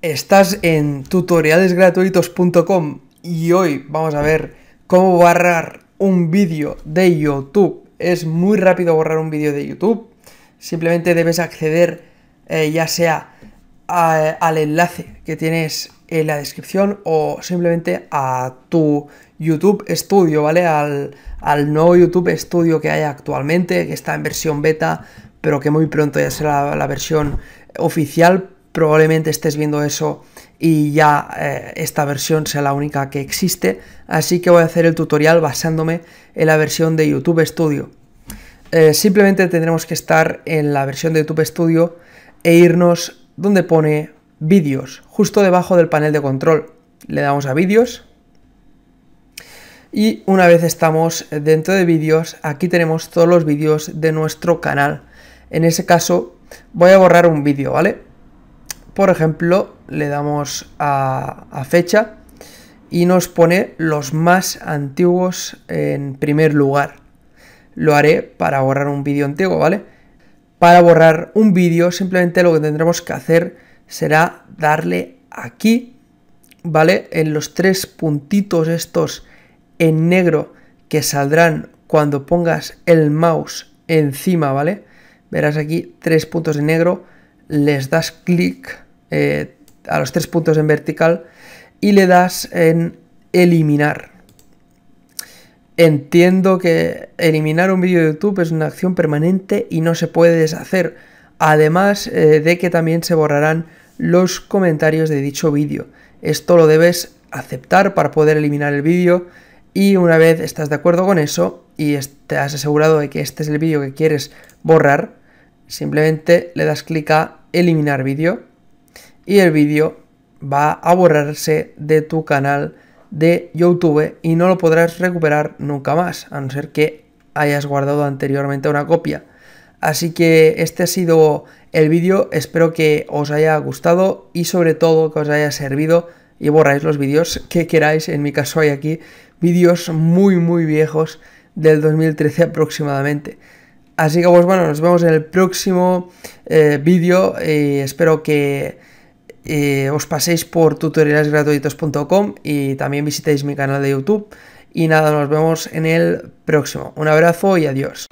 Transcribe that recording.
Estás en tutorialesgratuitos.com y hoy vamos a ver cómo borrar un vídeo de YouTube. Es muy rápido borrar un vídeo de YouTube. Simplemente debes acceder eh, ya sea al enlace que tienes en la descripción o simplemente a tu YouTube Studio, ¿vale? Al, nuevo YouTube Studio que hay actualmente, que está en versión beta, pero que muy pronto ya será la versión oficial probablemente estés viendo eso y ya eh, esta versión sea la única que existe, así que voy a hacer el tutorial basándome en la versión de YouTube Studio. Eh, simplemente tendremos que estar en la versión de YouTube Studio e irnos donde pone vídeos, justo debajo del panel de control. Le damos a vídeos y una vez estamos dentro de vídeos, aquí tenemos todos los vídeos de nuestro canal. En ese caso voy a borrar un vídeo, ¿vale? Por ejemplo, le damos a, fecha y nos pone los más antiguos en primer lugar. Lo haré para borrar un vídeo antiguo, ¿vale? Para borrar un vídeo simplemente lo que tendremos que hacer será darle aquí, ¿vale? En los tres puntitos estos en negro que saldrán cuando pongas el mouse encima, ¿vale? Verás aquí tres puntos en negro, les das clic eh, a los tres puntos en vertical y le das en eliminar. Entiendo que eliminar un vídeo de YouTube es una acción permanente y no se puede deshacer, además eh, de que también se borrarán los comentarios de dicho vídeo. Esto lo debes aceptar para poder eliminar el vídeo y una vez estás de acuerdo con eso y te has asegurado de que este es el vídeo que quieres borrar, simplemente le das clic a eliminar vídeo y el vídeo va a borrarse de tu canal de YouTube y no lo podrás recuperar nunca más, a no ser que hayas guardado anteriormente una copia. Así que este ha sido el vídeo, espero que os haya gustado y sobre todo que os haya servido y borráis los vídeos que queráis, en mi caso hay aquí vídeos muy muy viejos del 2013 aproximadamente. Así que pues bueno, nos vemos en el próximo eh, vídeo y espero que eh, os paséis por tutorialesgratuitos.com y también visitéis mi canal de YouTube. Y nada, nos vemos en el próximo. Un abrazo y adiós.